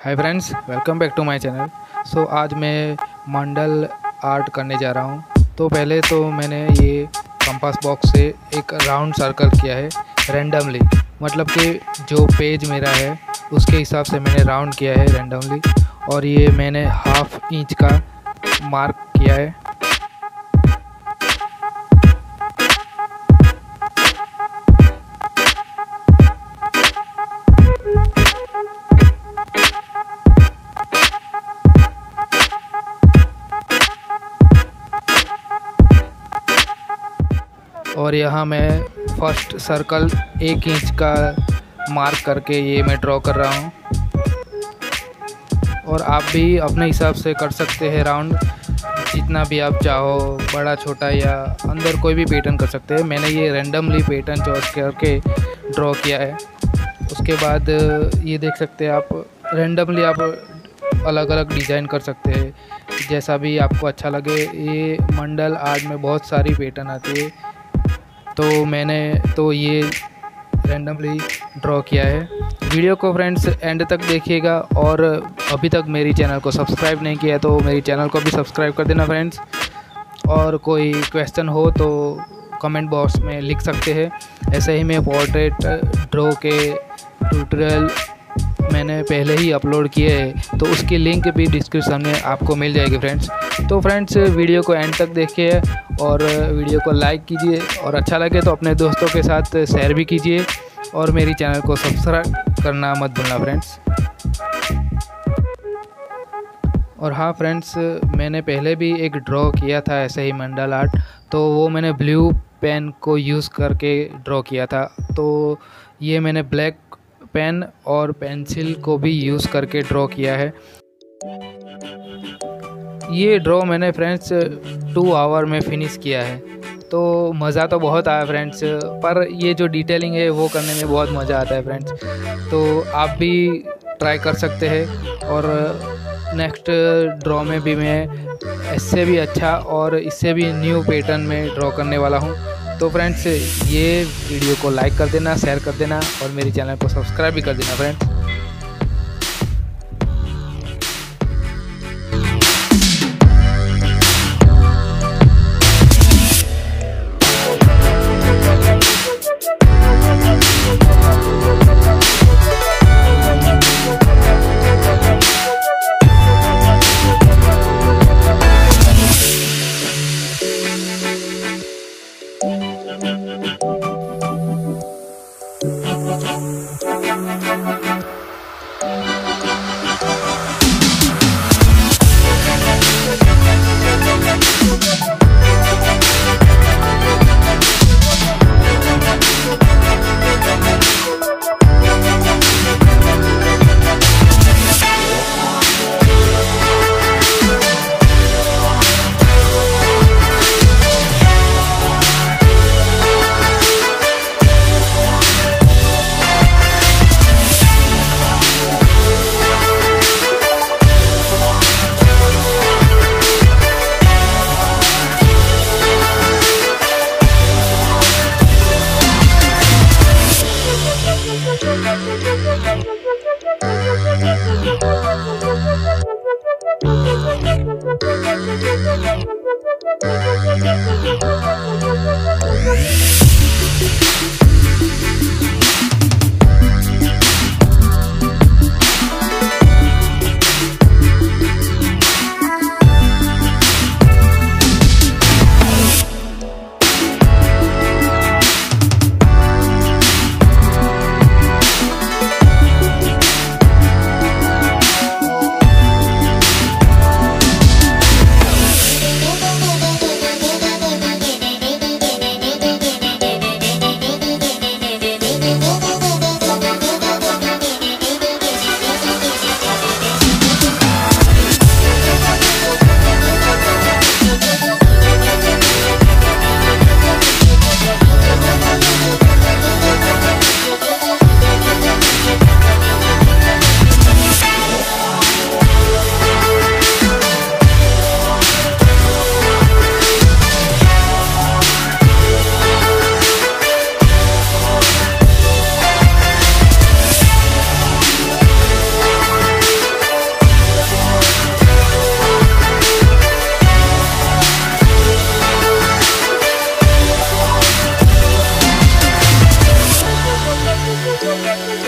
Hi friends welcome back to my channel so आज मैं मंडल art करने जा रहा हूँ। तो पहले तो मैंने ये कंपास बॉक्स से एक राउंड सर्कल किया है रैंडमली मतलब कि जो पेज मेरा है, उसके हिसाब से मैंने राउंड किया है रैंडमली और ये मैंने हाफ़ इंच का मार्क किया है। और यहाँ मैं फ़र्स्ट सर्कल एक इंच का मार्क करके ये मैं ड्रॉ कर रहा हूँ। और आप भी अपने हिसाब से कर सकते हैं राउंड जितना भी आप चाहो, बड़ा, छोटा या अंदर कोई भी पैटर्न कर सकते हैं। मैंने ये रैंडमली पैटर्न चॉइस करके ड्रॉ किया है। उसके बाद ये देख सकते हैं आप रैंडमली आप अलग अलग डिज़ाइन कर सकते हैं। जैसा भी आपको अच्छा लगे, ये मंडल आर्ट में बहुत सारी पैटर्न आती है। तो मैंने तो ये रैंडमली ड्रॉ किया है। वीडियो को फ्रेंड्स एंड तक देखिएगा और अभी तक मेरी चैनल को सब्सक्राइब नहीं किया तो मेरी चैनल को भी सब्सक्राइब कर देना फ्रेंड्स और कोई क्वेश्चन हो तो कमेंट बॉक्स में लिख सकते हैं। ऐसे ही मैं पोर्ट्रेट ड्रॉ के ट्यूटोरियल मैंने पहले ही अपलोड किए हैं तो उसकी लिंक भी डिस्क्रिप्शन में आपको मिल जाएगी फ्रेंड्स। तो फ्रेंड्स, वीडियो को एंड तक देखिए और वीडियो को लाइक कीजिए और अच्छा लगे तो अपने दोस्तों के साथ शेयर भी कीजिए और मेरी चैनल को सब्सक्राइब करना मत भूलना फ्रेंड्स। और हाँ फ्रेंड्स, मैंने पहले भी एक ड्रॉ किया था ऐसे ही मंडल आर्ट तो वो मैंने ब्लू पेन को यूज़ करके ड्रॉ किया था। तो ये मैंने ब्लैक पेन और पेंसिल को भी यूज़ करके ड्रॉ किया है। ये ड्रॉ मैंने फ्रेंड्स टू आवर में फिनिश किया है। तो मज़ा तो बहुत आया फ्रेंड्स, पर ये जो डिटेलिंग है वो करने में बहुत मज़ा आता है फ्रेंड्स। तो आप भी ट्राई कर सकते हैं और नेक्स्ट ड्रॉ में भी मैं इससे भी अच्छा और इससे भी न्यू पैटर्न में ड्रॉ करने वाला हूँ। तो फ्रेंड्स ये वीडियो को लाइक कर देना शेयर कर देना और मेरे चैनल को सब्सक्राइब भी कर देना friends na na na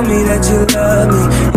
tell me that you love me.